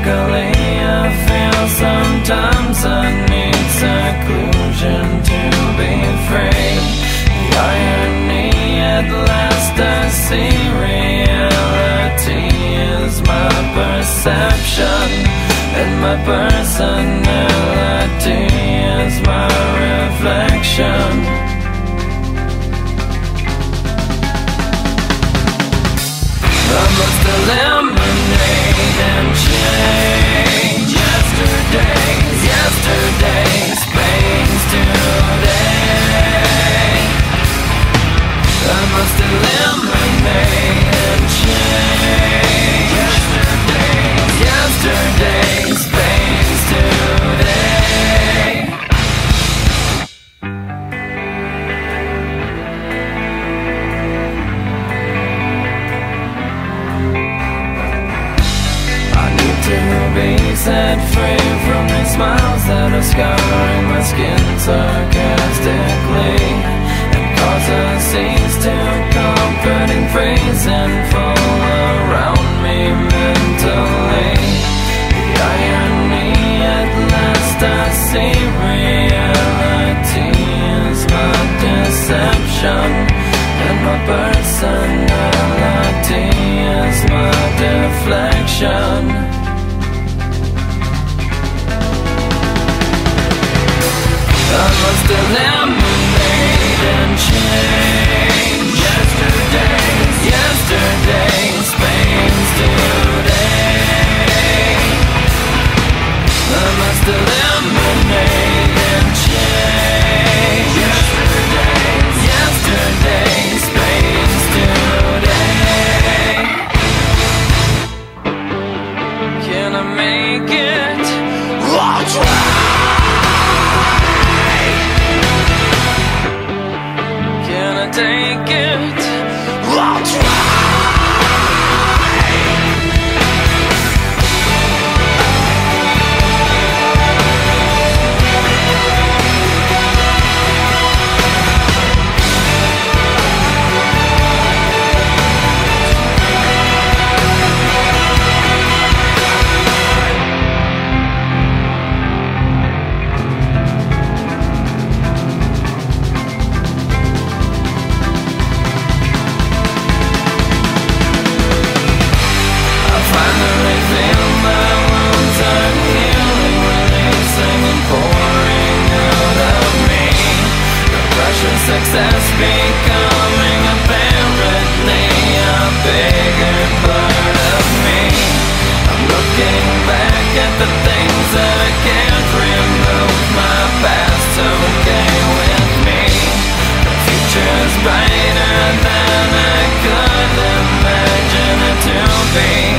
Psychologically I feel sometimes I need seclusion to be free. The irony at last I see reality is my perception. And my personality must eliminate and change. Yesterday's set free from these smiles that are scarring my skin sarcastically. And cause a cease to comforting freezing fall around me mentally. The irony at last I see reality is my deception. And my personality is my deflection I must eliminate and thing.